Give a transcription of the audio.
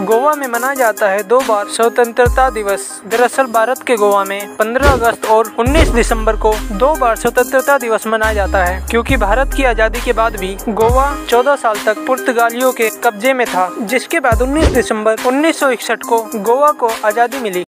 गोवा में मनाया जाता है दो बार स्वतंत्रता दिवस। दरअसल भारत के गोवा में 15 अगस्त और 19 दिसंबर को दो बार स्वतंत्रता दिवस मनाया जाता है, क्योंकि भारत की आज़ादी के बाद भी गोवा 14 साल तक पुर्तगालियों के कब्जे में था, जिसके बाद 19 दिसंबर उन्नीस सौ इकसठ को गोवा को आज़ादी मिली।